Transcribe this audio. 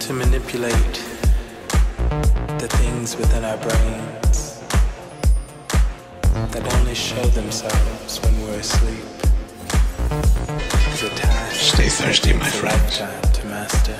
to manipulate the things within our brains that only show themselves when we're asleep is a task. Stay thirsty, my friend. To master.